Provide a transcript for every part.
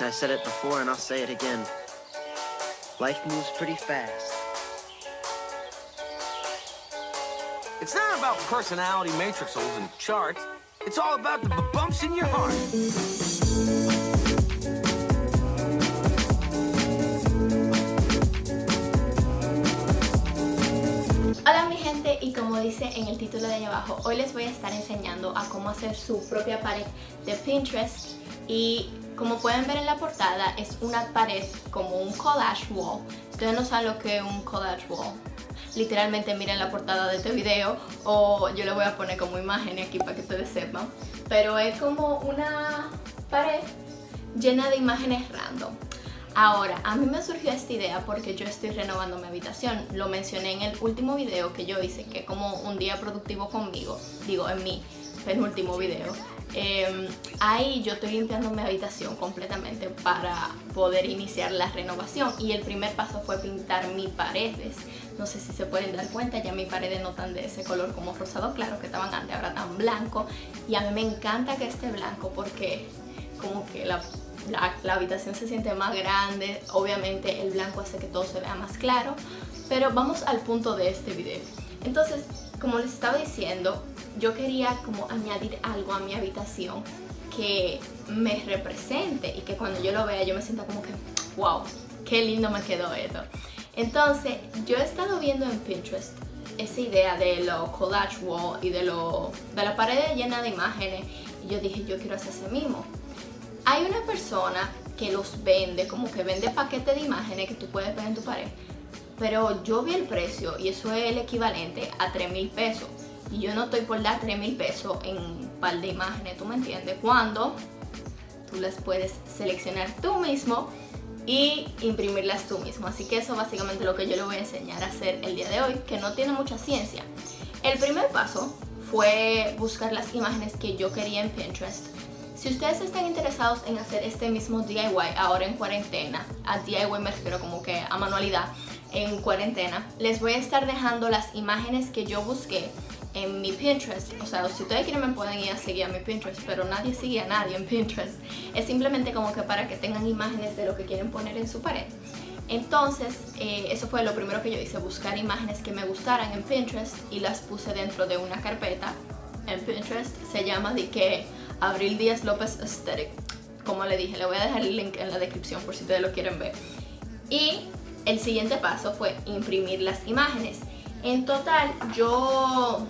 I said it before and I'll say it again. Life moves pretty fast. It's not about personality matrixels and charts. It's all about the bumps in your heart. Hola mi gente y como dice en el título de ahí abajo, hoy les voy a estar enseñando a cómo hacer su propia pared de Pinterest y como pueden ver en la portada es una pared como un collage wall. Ustedes no saben lo que es un collage wall. Literalmente miren la portada de este video o yo le voy a poner como imagen aquí para que ustedes sepan. Pero es como una pared llena de imágenes random. Ahora, a mí me surgió esta idea porque yo estoy renovando mi habitación. Lo mencioné en el último video que yo hice, que es como un día productivo conmigo, digo, en mi penúltimo video. Eh, ahí yo estoy limpiando mi habitación completamente para poder iniciar la renovación. Y el primer paso fue pintar mis paredes. No sé si se pueden dar cuenta, ya mis paredes no están de ese color como rosado. Claro que estaban antes, ahora tan blanco. Y a mí me encanta que esté blanco porque como que la, la, habitación se siente más grande, obviamente el blanco hace que todo se vea más claro, pero vamos al punto de este video. Entonces, como les estaba diciendo, yo quería como añadir algo a mi habitación que me represente y que cuando yo lo vea yo me sienta como que, wow, qué lindo me quedó esto. Entonces, yo he estado viendo en Pinterest esa idea de lo collage wall y de, lo, de la pared llena de imágenes y yo dije, yo quiero hacer ese mismo. Hay una persona que los vende, como que vende paquetes de imágenes que tú puedes poner en tu pared. Pero yo vi el precio y eso es el equivalente a 3 mil pesos. Y yo no estoy por dar 3 mil pesos en un par de imágenes, ¿tú me entiendes? Cuando tú las puedes seleccionar tú mismo y imprimirlas tú mismo. Así que eso es básicamente lo que yo le voy a enseñar a hacer el día de hoy, que no tiene mucha ciencia. El primer paso fue buscar las imágenes que yo quería en Pinterest si ustedes están interesados en hacer este mismo DIY ahora en cuarentena, a DIY me refiero como que a manualidad en cuarentena, les voy a estar dejando las imágenes que yo busqué en mi Pinterest. O sea, si ustedes quieren me pueden ir a seguir a mi Pinterest, pero nadie sigue a nadie en Pinterest. Es simplemente como que para que tengan imágenes de lo que quieren poner en su pared. Entonces, eh, eso fue lo primero que yo hice, buscar imágenes que me gustaran en Pinterest y las puse dentro de una carpeta en Pinterest. Se llama de que Abril Díaz López Aesthetic. Como le dije, le voy a dejar el link en la descripción por si ustedes lo quieren ver. Y el siguiente paso fue imprimir las imágenes. En total, yo...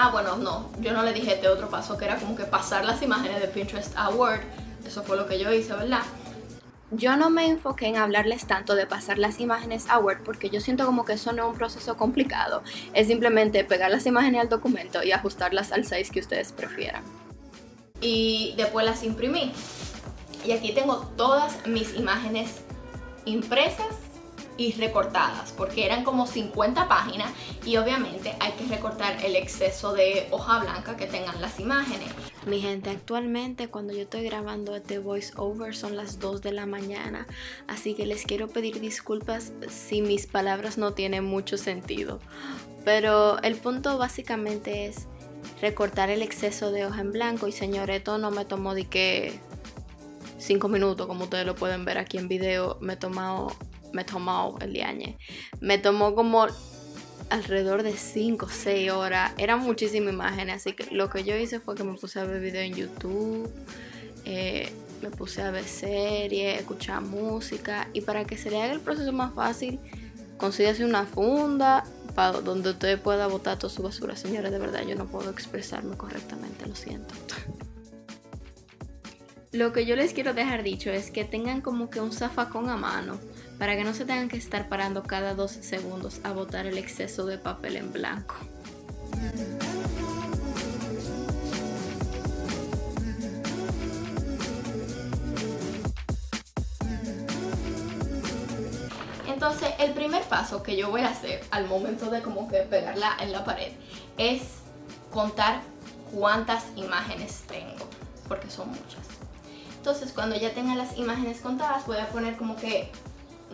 Ah, bueno, no, yo no le dije este otro paso que era como que pasar las imágenes de Pinterest a Word. Eso fue lo que yo hice, ¿verdad? Yo no me enfoqué en hablarles tanto de pasar las imágenes a Word porque yo siento como que eso no es un proceso complicado. Es simplemente pegar las imágenes al documento y ajustarlas al size que ustedes prefieran y después las imprimí. Y aquí tengo todas mis imágenes impresas y recortadas porque eran como 50 páginas y obviamente hay que recortar el exceso de hoja blanca que tengan las imágenes. Mi gente, actualmente cuando yo estoy grabando este voice over son las 2 de la mañana, así que les quiero pedir disculpas si mis palabras no tienen mucho sentido. Pero el punto básicamente es recortar el exceso de hoja en blanco y señor, esto no me tomó de que 5 minutos, como ustedes lo pueden ver aquí en video, me tomado, me tomó el diañe. Me tomó como alrededor de 5 o 6 horas. Eran muchísimas imágenes, así que lo que yo hice fue que me puse a ver video en YouTube, eh, me puse a ver series, escuchar música y para que se le haga el proceso más fácil, consíguese una funda donde usted pueda botar toda su basura. Señores, de verdad yo no puedo expresarme correctamente, lo siento. Lo que yo les quiero dejar dicho es que tengan como que un zafacón a mano para que no se tengan que estar parando cada dos segundos a botar el exceso de papel en blanco. Entonces, el primer paso que yo voy a hacer al momento de como que pegarla en la pared es contar cuántas imágenes tengo, porque son muchas. Entonces, cuando ya tenga las imágenes contadas, voy a poner como que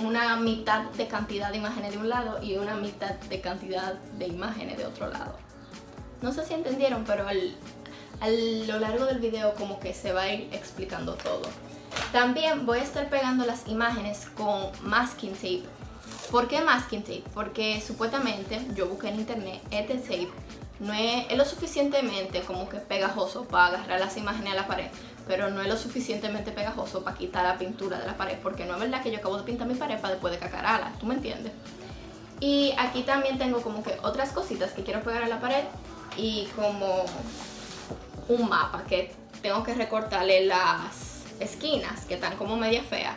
una mitad de cantidad de imágenes de un lado y una mitad de cantidad de imágenes de otro lado. No sé si entendieron, pero al, a lo largo del video como que se va a ir explicando todo. También voy a estar pegando las imágenes con masking tape. ¿Por qué masking tape? Porque supuestamente yo busqué en internet este tape no es, es, lo suficientemente como que pegajoso para agarrar las imágenes a la pared, pero no es lo suficientemente pegajoso para quitar la pintura de la pared, porque no es verdad que yo acabo de pintar mi pared para después de cacarala, ¿tú me entiendes? Y aquí también tengo como que otras cositas que quiero pegar a la pared y como un mapa que tengo que recortarle las esquinas que están como media feas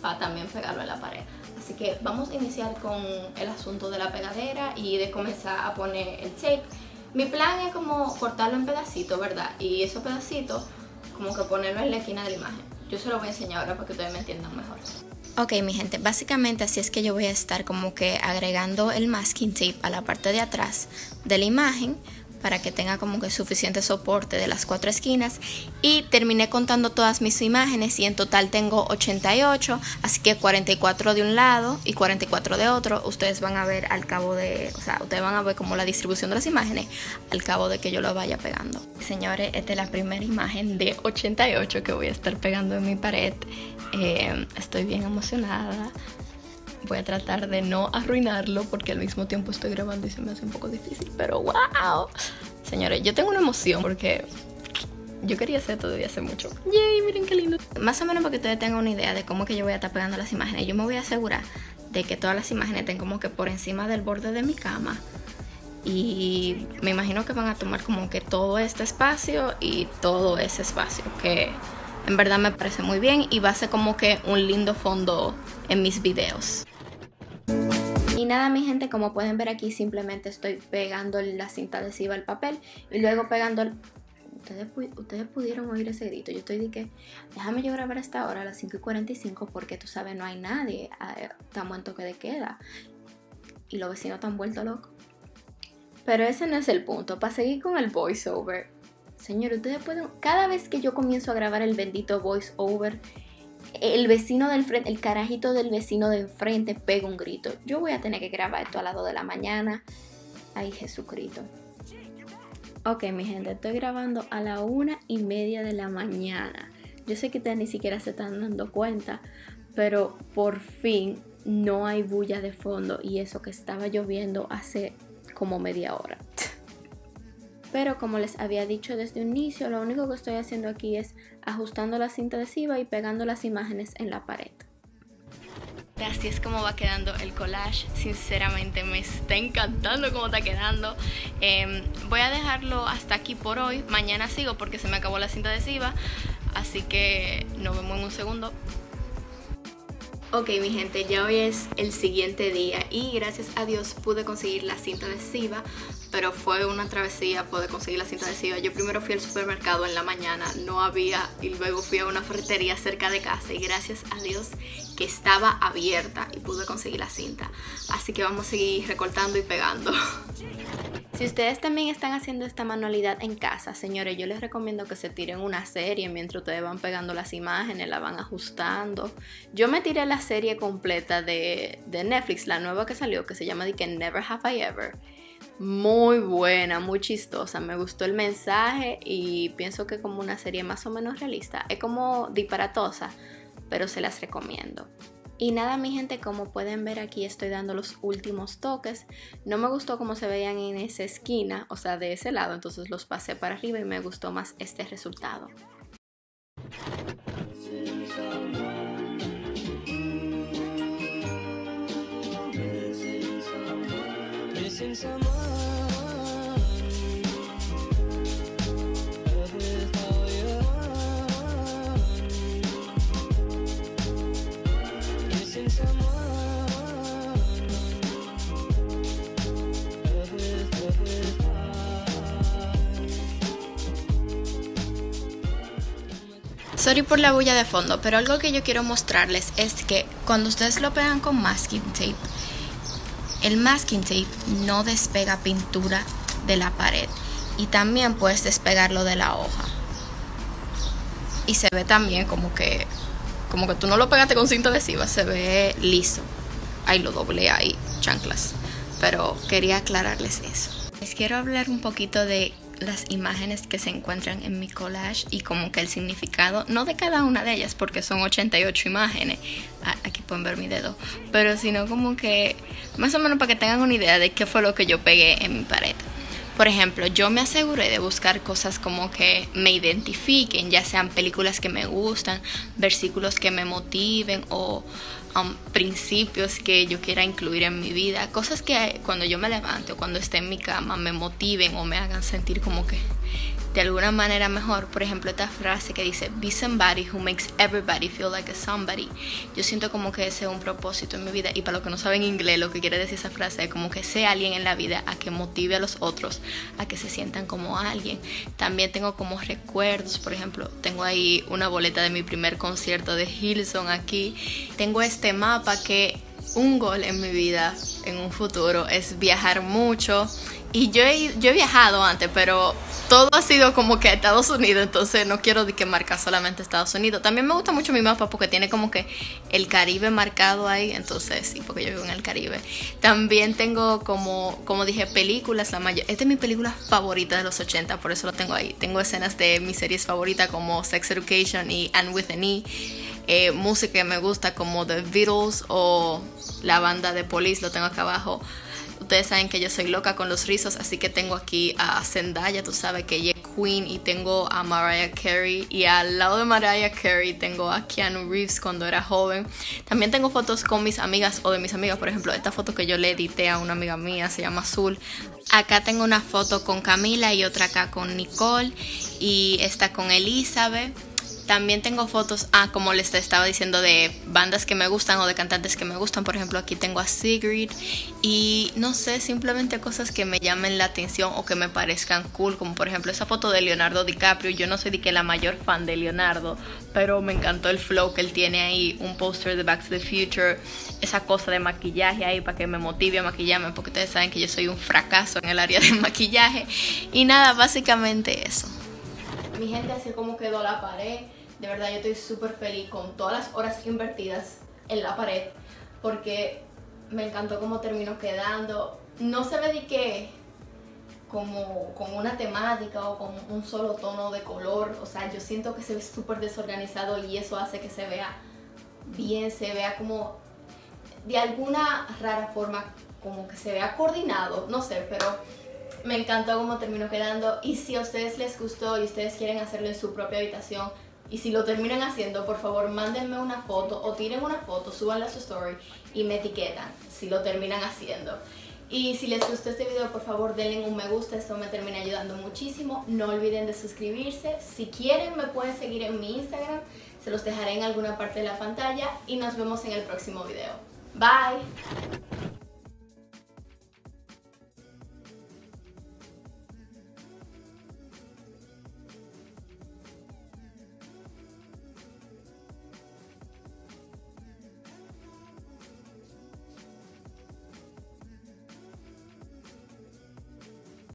para también pegarlo en la pared. Así que vamos a iniciar con el asunto de la pegadera y de comenzar a poner el tape. Mi plan es como cortarlo en pedacitos, ¿verdad? Y esos pedacitos como que ponerlo en la esquina de la imagen. Yo se lo voy a enseñar ahora para que ustedes me entiendan mejor. Ok, mi gente, básicamente así es que yo voy a estar como que agregando el masking tape a la parte de atrás de la imagen para que tenga como que suficiente soporte de las cuatro esquinas. Y terminé contando todas mis imágenes y en total tengo 88 así que 44 de un lado y 44 de otro. Ustedes van a ver al cabo de o sea ustedes van a ver como la distribución de las imágenes al cabo de que yo lo vaya pegando. Señores esta es la primera imagen de 88 que voy a estar pegando en mi pared. Eh, estoy bien emocionada voy a tratar de no arruinarlo porque al mismo tiempo estoy grabando y se me hace un poco difícil, pero wow. Señores, yo tengo una emoción porque yo quería hacer esto desde hace mucho. Yay, miren qué lindo. Más o menos para que ustedes tengan una idea de cómo que yo voy a estar pegando las imágenes, yo me voy a asegurar de que todas las imágenes estén como que por encima del borde de mi cama. Y me imagino que van a tomar como que todo este espacio y todo ese espacio, que en verdad me parece muy bien y va a ser como que un lindo fondo en mis videos. Y nada, mi gente, como pueden ver aquí, simplemente estoy pegando la cinta adhesiva al papel y luego pegando... Ustedes, ustedes pudieron oír ese grito. Yo estoy de que, déjame yo grabar esta hora a las 5 y 45 porque tú sabes, no hay nadie. Ah, estamos en toque de queda. Y los vecinos están vueltos locos. Pero ese no es el punto. Para seguir con el voiceover, señor, ustedes pueden. Cada vez que yo comienzo a grabar el bendito voiceover, el vecino del frente, el carajito del vecino de enfrente pega un grito. Yo voy a tener que grabar esto a las 2 de la mañana. Ay, Jesucristo. Ok, mi gente, estoy grabando a la una y media de la mañana. Yo sé que ustedes ni siquiera se están dando cuenta, pero por fin no hay bulla de fondo y eso que estaba lloviendo hace como media hora. Pero como les había dicho desde un inicio, lo único que estoy haciendo aquí es ajustando la cinta adhesiva y pegando las imágenes en la pared. Así es como va quedando el collage. Sinceramente me está encantando cómo está quedando. Em, voy a dejarlo hasta aquí por hoy. Mañana sigo porque se me acabó la cinta adhesiva. Así que nos vemos en un segundo. Ok mi gente, ya hoy es el siguiente día y gracias a Dios pude conseguir la cinta adhesiva pero fue una travesía poder conseguir la cinta adhesiva. Yo primero fui al supermercado en la mañana, no había y luego fui a una ferretería cerca de casa y gracias a Dios que estaba abierta y pude conseguir la cinta. Así que vamos a seguir recortando y pegando. Si ustedes también están haciendo esta manualidad en casa, señores, yo les recomiendo que se tiren una serie mientras ustedes van pegando las imágenes, la van ajustando. Yo me tiré la serie completa de, Netflix, la nueva que salió, que se llama The Never Have I Ever. Muy buena, muy chistosa. Me gustó el mensaje y pienso que como una serie más o menos realista. Es como disparatosa, pero se las recomiendo. Y nada, mi gente, como pueden ver aquí estoy dando los últimos toques. No me gustó cómo se veían en esa esquina, o sea, de ese lado, entonces los pasé para arriba y me gustó más este resultado. Sorry por la bulla de fondo, pero algo que yo quiero mostrarles es que cuando ustedes lo pegan con masking tape, el masking tape no despega pintura de la pared y también puedes despegarlo de la hoja. Y se ve también como que como que tú no lo pegaste con cinta adhesiva, se ve liso. Ahí lo doblé ahí, chanclas. Pero quería aclararles eso. Les quiero hablar un poquito de las imágenes que se encuentran en mi collage y como que el significado, no de cada una de ellas, porque son 88 imágenes, aquí pueden ver mi dedo, pero sino como que más o menos para que tengan una idea de qué fue lo que yo pegué en mi pared. Por ejemplo, yo me aseguré de buscar cosas como que me identifiquen, ya sean películas que me gustan, versículos que me motiven o principios que yo quiera incluir en mi vida, cosas que cuando yo me levante o cuando esté en mi cama me motiven o me hagan sentir como que de alguna manera mejor. Por ejemplo, esta frase que dice, be somebody who makes everybody feel like a somebody. Yo siento como que ese es un propósito en mi vida. Y para los que no saben inglés, lo que quiere decir esa frase es como que sea alguien en la vida a que motive a los otros, a que se sientan como alguien. También tengo como recuerdos, por ejemplo, tengo ahí una boleta de mi primer concierto de Hillsong aquí. Tengo este mapa que un gol en mi vida en un futuro es viajar mucho. Y yo yo he viajado antes, pero todo ha sido como que Estados Unidos, entonces no quiero que marca solamente Estados Unidos. También me gusta mucho mi mapa porque tiene como que el Caribe marcado ahí, entonces sí, porque yo vivo en el Caribe. También tengo como, como dije, películas, la mayor. Esta es mi película favorita de los 80, por eso lo tengo ahí. Tengo escenas de mis series favoritas como Sex Education y Anne with an E. Eh, música que me gusta como The Beatles o la banda de Police, lo tengo acá abajo. Ustedes saben que yo soy loca con los rizos, así que tengo aquí a Zendaya, tú sabes que ella es Queen, y tengo a Mariah Carey. Y al lado de Mariah Carey tengo a Keanu Reeves cuando era joven. También tengo fotos con mis amigas o de mis amigas, por ejemplo, esta foto que yo le edité a una amiga mía, se llama Azul. Acá tengo una foto con Camila y otra acá con Nicole. Y esta con Elizabeth. También tengo fotos, ah, como les estaba diciendo, de bandas que me gustan o de cantantes que me gustan. Por ejemplo, aquí tengo a Sigrid. Y no sé, simplemente cosas que me llamen la atención o que me parezcan cool. Como por ejemplo esa foto de Leonardo DiCaprio. Yo no soy de que la mayor fan de Leonardo, pero me encantó el flow que él tiene ahí. Un póster de Back to the Future. Esa cosa de maquillaje ahí para que me motive a maquillarme. Porque ustedes saben que yo soy un fracaso en el área de maquillaje. Y nada, básicamente eso. Mi gente, así como quedó la pared de verdad yo estoy súper feliz con todas las horas invertidas en la pared porque me encantó cómo terminó quedando. No se me dediqué como con una temática o con un solo tono de color. O sea, yo siento que se ve súper desorganizado y eso hace que se vea bien, se vea como de alguna rara forma como que se vea coordinado, no sé, pero me encantó cómo terminó quedando y si a ustedes les gustó y ustedes quieren hacerlo en su propia habitación, y si lo terminan haciendo, por favor, mándenme una foto o tiren una foto, súbanla a su story y me etiquetan si lo terminan haciendo. Y si les gustó este video, por favor denle un me gusta, esto me termina ayudando muchísimo. No olviden de suscribirse. Si quieren me pueden seguir en mi Instagram, se los dejaré en alguna parte de la pantalla y nos vemos en el próximo video. Bye!